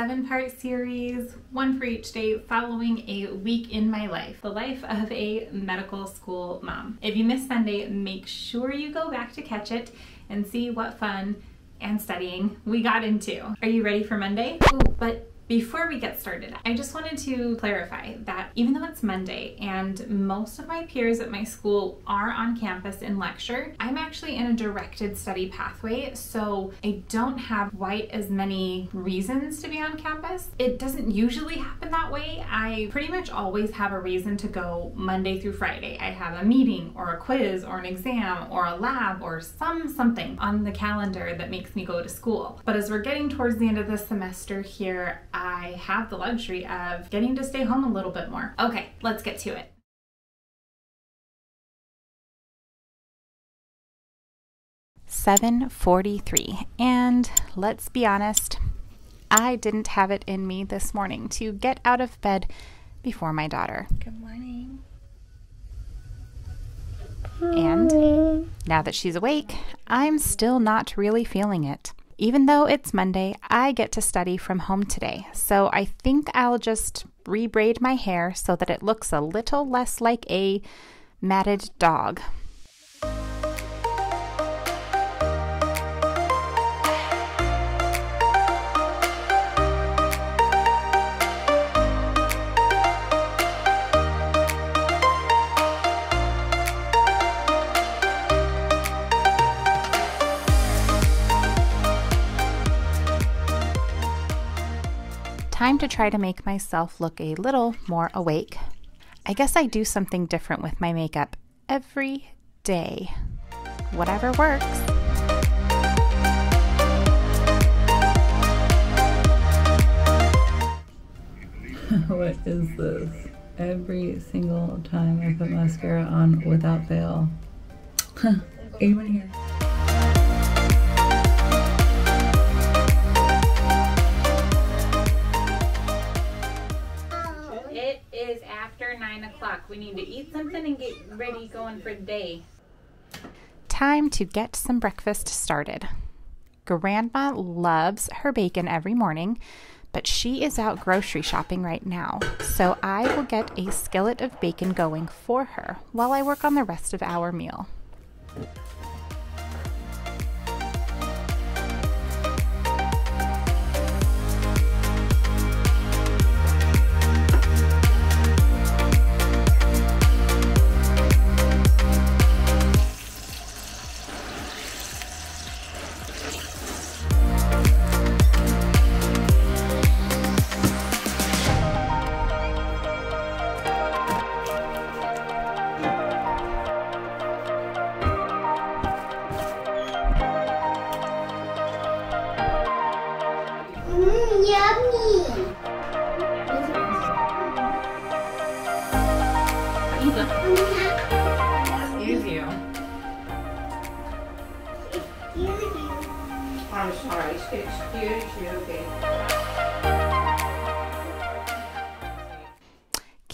seven part series, one for each day, following a week in my life, the life of a medical school mom. If you missed Sunday, make sure you go back to catch it and see what fun and studying we got into. Are you ready for Monday? Ooh, but before we get started, I just wanted to clarify that even though it's Monday and most of my peers at my school are on campus in lecture, I'm actually in a directed study pathway, so I don't have quite as many reasons to be on campus. It doesn't usually happen that way. I pretty much always have a reason to go Monday through Friday. I have a meeting or a quiz or an exam or a lab or some something on the calendar that makes me go to school. But as we're getting towards the end of the semester here, have the luxury of getting to stay home a little bit more. Okay, let's get to it. Seven forty-three, and let's be honest, I didn't have it in me this morning to get out of bed before my daughter. Good morning. And now that she's awake, I'm still not really feeling it. Even though it's Monday, I get to study from home today, so I think I'll just rebraid my hair so that it looks a little less like a matted dog. Time to try to make myself look a little more awake. I guess I do something different with my makeup every day. Whatever works. what is this? Every single time I put mascara on without fail. Huh. Anyone here? Nine o'clock. We need to eat something and get ready going for the day. Time to get some breakfast started. Grandma loves her bacon every morning, but she is out grocery shopping right now, so I will get a skillet of bacon going for her while I work on the rest of our meal.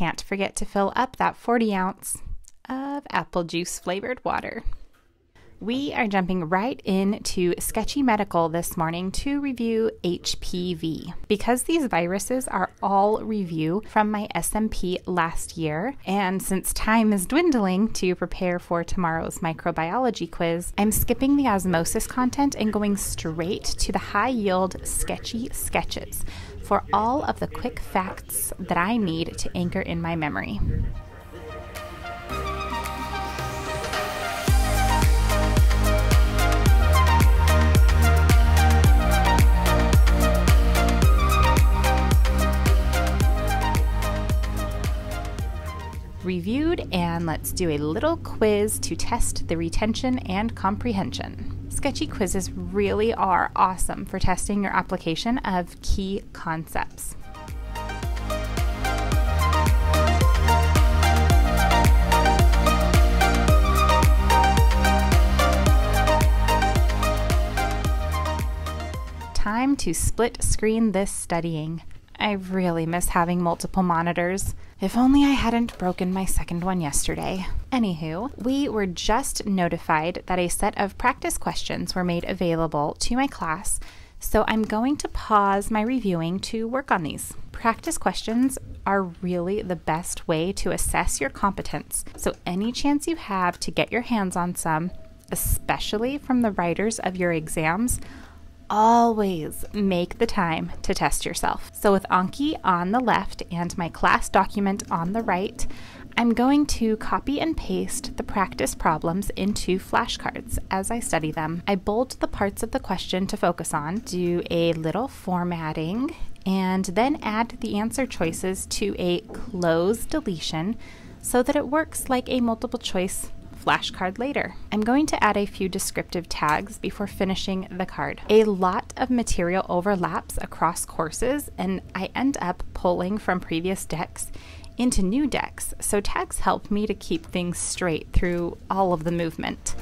Can't forget to fill up that 40 ounce of apple juice flavored water. We are jumping right into Sketchy Medical this morning to review HPV. Because these viruses are all review from my SMP last year, and since time is dwindling to prepare for tomorrow's microbiology quiz, I'm skipping the osmosis content and going straight to the high yield sketchy sketches for all of the quick facts that I need to anchor in my memory. reviewed, and let's do a little quiz to test the retention and comprehension. Sketchy quizzes really are awesome for testing your application of key concepts. Time to split screen this studying. I really miss having multiple monitors. If only I hadn't broken my second one yesterday. Anywho, we were just notified that a set of practice questions were made available to my class So I'm going to pause my reviewing to work on these. Practice questions are really the best way to assess your competence. So any chance you have to get your hands on some, especially from the writers of your exams, always make the time to test yourself. So, with Anki on the left and my class document on the right, I'm going to copy and paste the practice problems into flashcards as I study them. I bold the parts of the question to focus on, do a little formatting, and then add the answer choices to a cloze deletion so that it works like a multiple choice flashcard later. I'm going to add a few descriptive tags before finishing the card. A lot of material overlaps across courses, and I end up pulling from previous decks into new decks, so tags help me to keep things straight through all of the movement.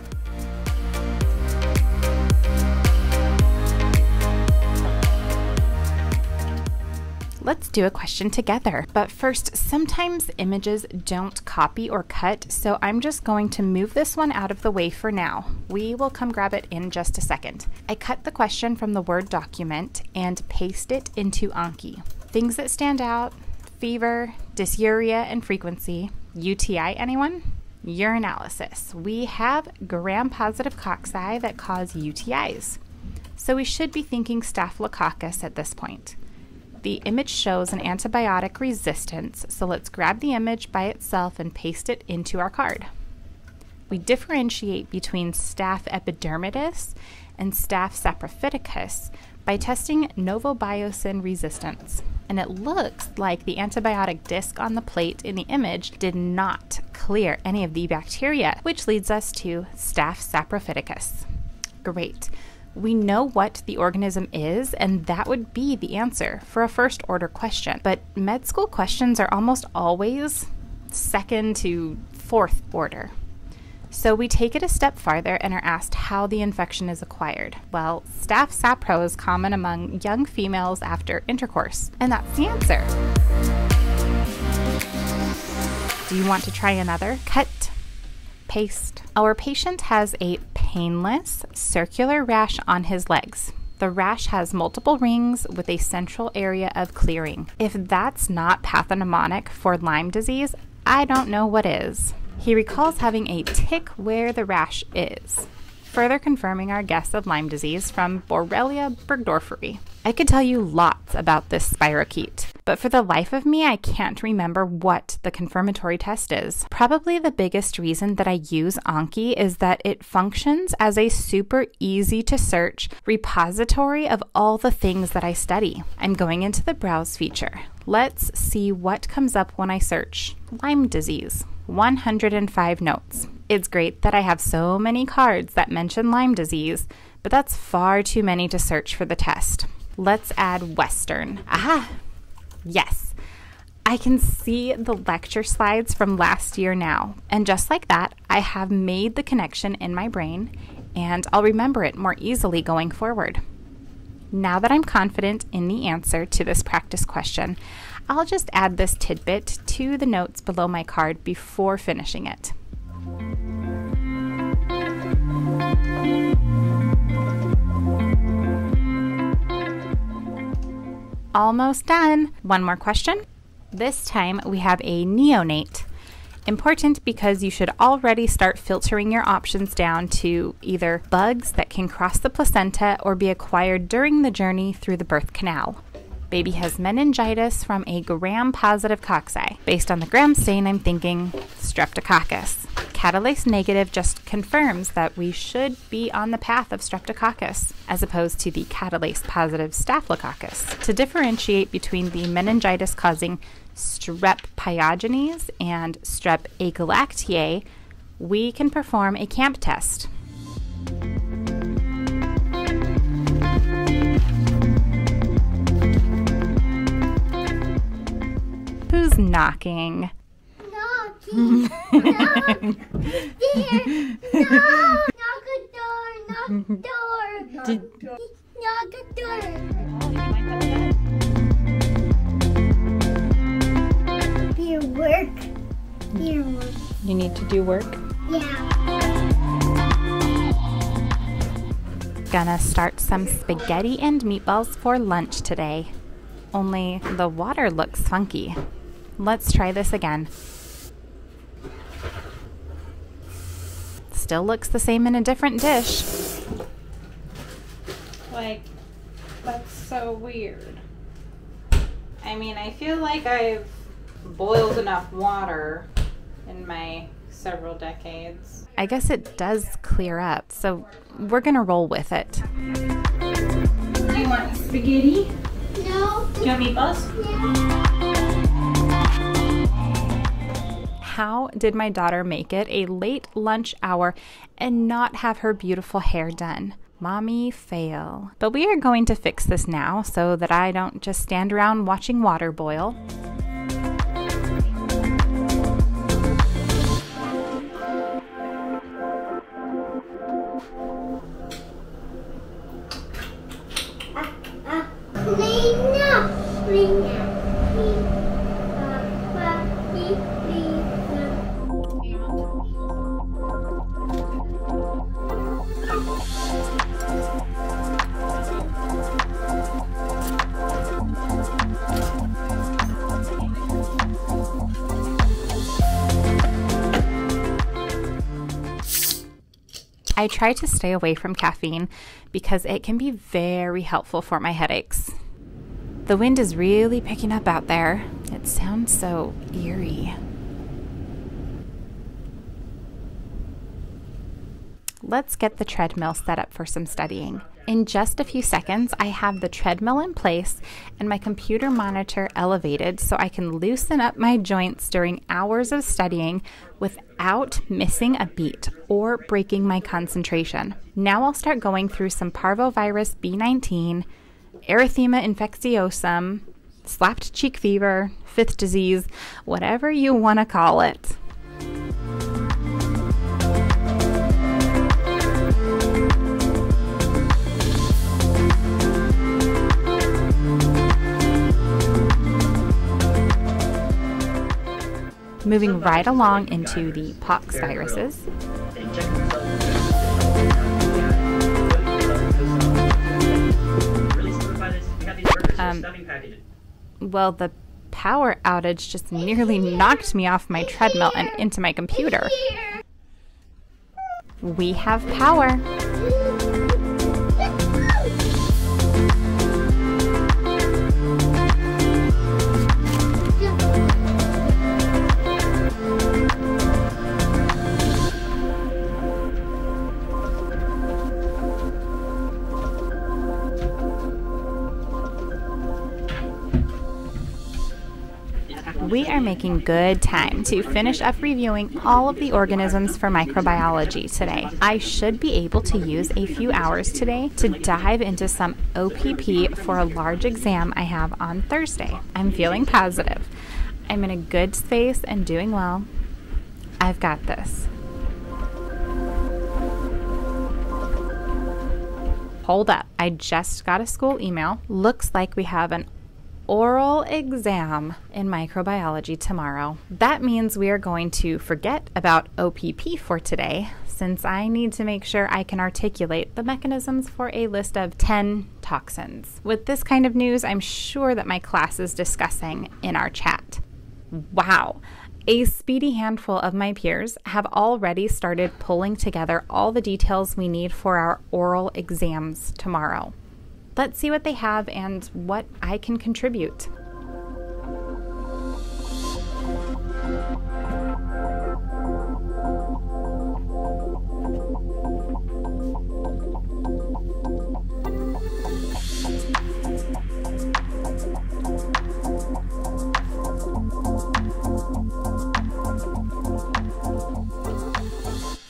Let's do a question together. But first, sometimes images don't copy or cut, so I'm just going to move this one out of the way for now. We will come grab it in just a second. I cut the question from the Word document and paste it into Anki. Things that stand out, fever, dysuria and frequency, UTI anyone? Urinalysis. We have gram-positive cocci that cause UTIs. So we should be thinking Staphylococcus at this point. The image shows an antibiotic resistance, so let's grab the image by itself and paste it into our card. We differentiate between staph epidermidis and staph saprophyticus by testing novobiocin resistance. And it looks like the antibiotic disc on the plate in the image did not clear any of the bacteria, which leads us to staph saprophyticus. Great we know what the organism is, and that would be the answer for a first order question. But med school questions are almost always second to fourth order. So we take it a step farther and are asked how the infection is acquired. Well, staph sapro is common among young females after intercourse, and that's the answer. Do you want to try another? Cut paste. Our patient has a painless circular rash on his legs. The rash has multiple rings with a central area of clearing. If that's not pathognomonic for Lyme disease, I don't know what is. He recalls having a tick where the rash is further confirming our guess of Lyme disease from Borrelia burgdorferi. I could tell you lots about this spirochete, but for the life of me, I can't remember what the confirmatory test is. Probably the biggest reason that I use Anki is that it functions as a super easy to search repository of all the things that I study. I'm going into the browse feature. Let's see what comes up when I search Lyme disease. 105 notes. It's great that I have so many cards that mention Lyme disease, but that's far too many to search for the test. Let's add Western. Aha! Yes. I can see the lecture slides from last year now. And just like that, I have made the connection in my brain and I'll remember it more easily going forward. Now that I'm confident in the answer to this practice question, I'll just add this tidbit to the notes below my card before finishing it. Almost done. One more question. This time we have a neonate. Important because you should already start filtering your options down to either bugs that can cross the placenta or be acquired during the journey through the birth canal. Baby has meningitis from a gram positive cocci. Based on the gram stain, I'm thinking streptococcus. Catalase negative just confirms that we should be on the path of streptococcus, as opposed to the catalase positive staphylococcus. To differentiate between the meningitis causing strep pyogenes and strep agalactiae, we can perform a CAMP test. Knocking? Knocking. Knocking. There. No. Knock a door. Knock door. Did, knock a door. Do work. Do work. You need to do work? Yeah. Gonna start some spaghetti and meatballs for lunch today. Only the water looks funky. Let's try this again. Still looks the same in a different dish. Like, that's so weird. I mean, I feel like I've boiled enough water in my several decades. I guess it does clear up, so we're gonna roll with it. Do you want spaghetti? No. Do you want meatballs? How did my daughter make it a late lunch hour and not have her beautiful hair done? Mommy fail. But we are going to fix this now so that I don't just stand around watching water boil. Try to stay away from caffeine because it can be very helpful for my headaches. The wind is really picking up out there. It sounds so eerie. Let's get the treadmill set up for some studying. In just a few seconds, I have the treadmill in place and my computer monitor elevated so I can loosen up my joints during hours of studying without missing a beat or breaking my concentration. Now I'll start going through some parvovirus B19, erythema infectiosum, slapped cheek fever, fifth disease, whatever you want to call it. Moving right along into the pox viruses. Um, Well, the power outage just nearly knocked me off my treadmill and into my computer. We have power. Are making good time to finish up reviewing all of the organisms for microbiology today. I should be able to use a few hours today to dive into some OPP for a large exam I have on Thursday. I'm feeling positive. I'm in a good space and doing well. I've got this. Hold up. I just got a school email. Looks like we have an oral exam in microbiology tomorrow. That means we are going to forget about OPP for today since I need to make sure I can articulate the mechanisms for a list of 10 toxins. With this kind of news, I'm sure that my class is discussing in our chat. Wow. A speedy handful of my peers have already started pulling together all the details we need for our oral exams tomorrow. Let's see what they have and what I can contribute.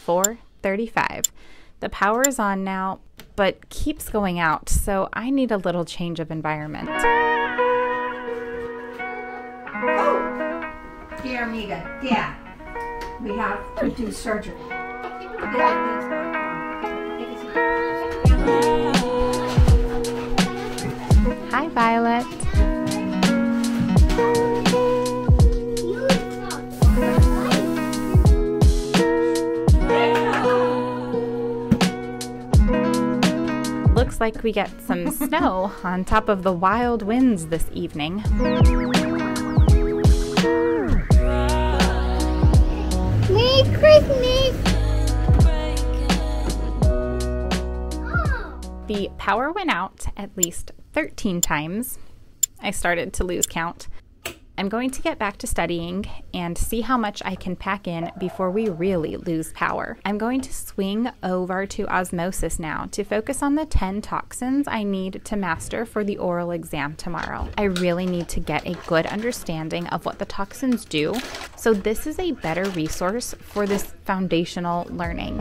Four thirty-five. The power is on now, but keeps going out, so I need a little change of environment. Oh, Dear amiga, yeah, we have to do surgery. Hi, Violet. Looks like we get some snow on top of the wild winds this evening. Merry Christmas. The power went out at least 13 times. I started to lose count. I'm going to get back to studying and see how much I can pack in before we really lose power. I'm going to swing over to osmosis now to focus on the 10 toxins I need to master for the oral exam tomorrow. I really need to get a good understanding of what the toxins do, so this is a better resource for this foundational learning.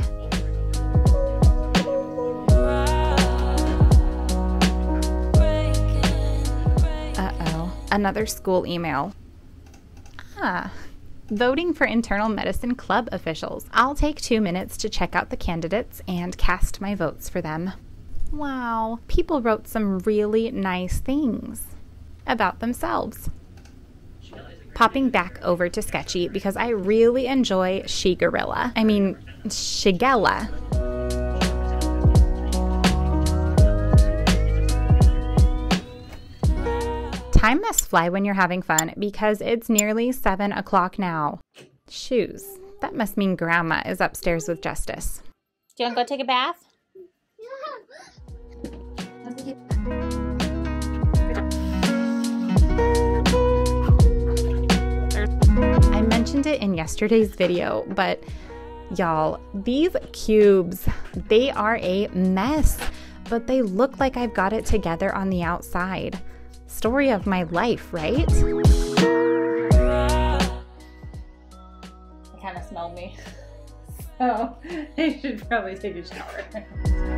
Another school email. Ah, voting for internal medicine club officials. I'll take two minutes to check out the candidates and cast my votes for them. Wow, people wrote some really nice things about themselves. Popping back over to Sketchy because I really enjoy She Gorilla. I mean, Shigella. Time must fly when you're having fun because it's nearly 7 o'clock now. Shoes. That must mean Grandma is upstairs with Justice. Do you want to go take a bath? I mentioned it in yesterday's video, but y'all, these cubes, they are a mess, but they look like I've got it together on the outside. Story of my life, right? It kind of smelled me. So I should probably take a shower.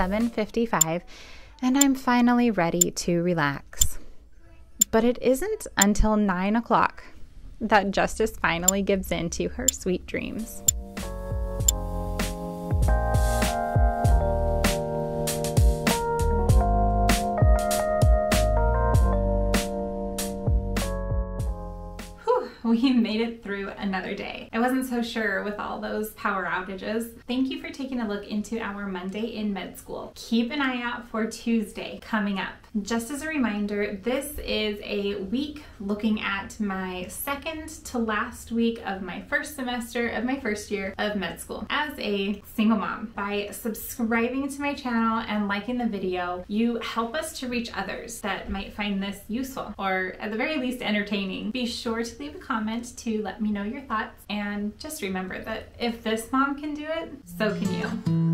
7:55 and I'm finally ready to relax. But it isn't until 9 o'clock that Justice finally gives in to her sweet dreams. We made it through another day. I wasn't so sure with all those power outages. Thank you for taking a look into our Monday in med school. Keep an eye out for Tuesday coming up. Just as a reminder, this is a week looking at my second to last week of my first semester of my first year of med school as a single mom. By subscribing to my channel and liking the video, you help us to reach others that might find this useful or at the very least entertaining. Be sure to leave a comment to let me know your thoughts and just remember that if this mom can do it, so can you.